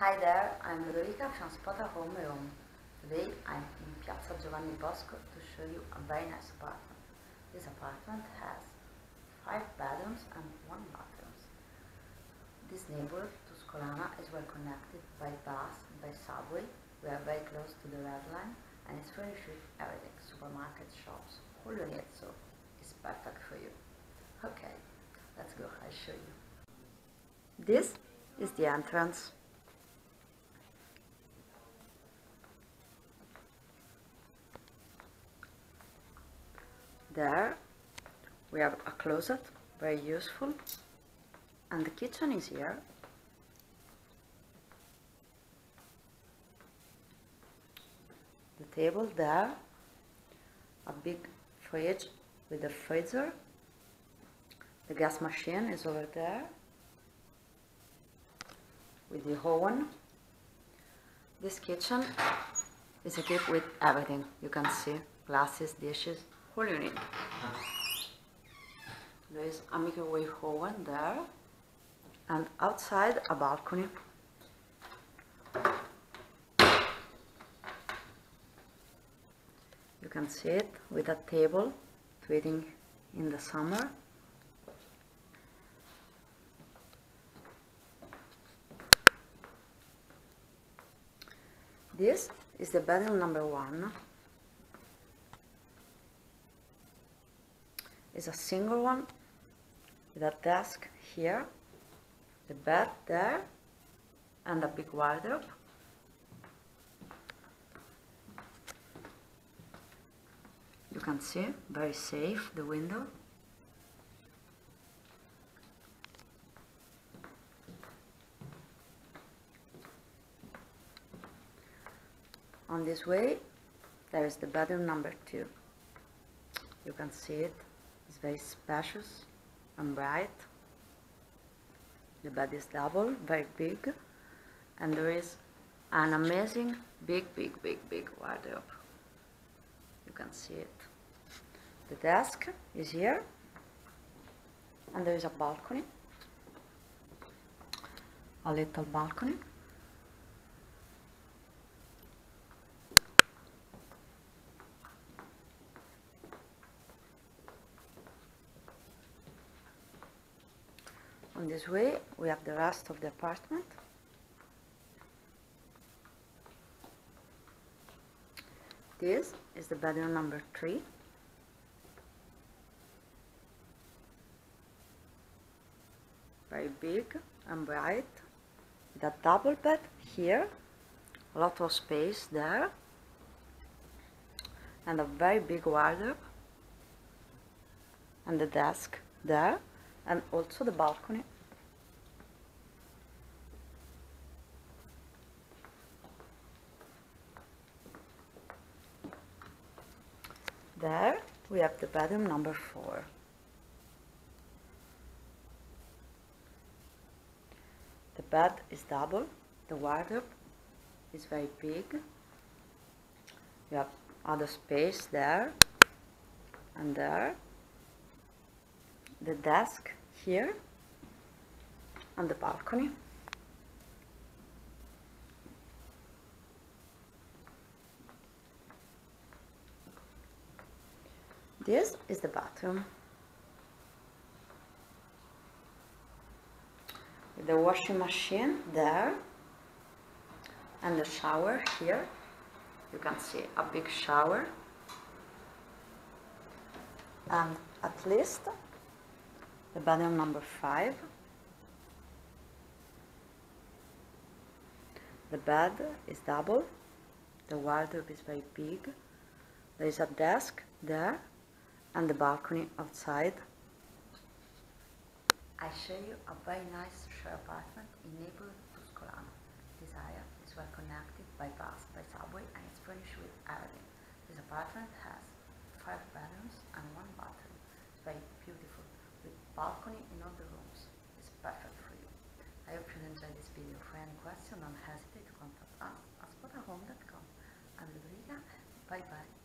Hi there, I'm Ludovica from Spotahome Rome. Today I'm in Piazza Giovanni Bosco to show you a very nice apartment. This apartment has five bedrooms and one bathroom. This neighborhood, Tuscolana, is well connected by bus and by subway. We are very close to the red line and it's furnished with everything, supermarket, shops, all you need, so it's perfect for you. Okay, let's go, I'll show you. This is the entrance. There we have a closet, very useful, and the kitchen is here. The table there, a big fridge with a freezer, the gas machine is over there with the oven. This kitchen is equipped with everything you can see, glasses, dishes, all you need. There is a microwave oven there and outside a balcony. You can see it with a table waiting in the summer. This is the bedroom number one. It's a single one with a desk here, the bed there, and a big wardrobe. You can see, very safe, the window. On this way, there is the bedroom number two. You can see it, it's very spacious and bright. The bed is double, very big, and there is an amazing big, big, big, big wardrobe. You can see it. The desk is here, and there is a balcony, a little balcony. On this way, we have the rest of the apartment. This is the bedroom number three. Very big and bright. A double bed here, a lot of space there, and a very big wardrobe, and the desk there, and also the balcony. There we have the bedroom number four. The bed is double, the wardrobe is very big. You have other space there and there. The desk here and the balcony. This is the bathroom. The washing machine there and the shower here. You can see a big shower. And at least the bedroom number five. The bed is double. The wardrobe is very big. There is a desk there and the balcony outside. I show you a very nice share apartment in neighborhood Tuscolana. This area is well connected by bus, by subway, and it's furnished with everything. This apartment has five bedrooms and one bathroom. It's very beautiful, with balcony in all the rooms. It's perfect for you. I hope you enjoyed this video. For any question, don't hesitate to contact us at spotahome.com. I'm Ludovica. Bye bye.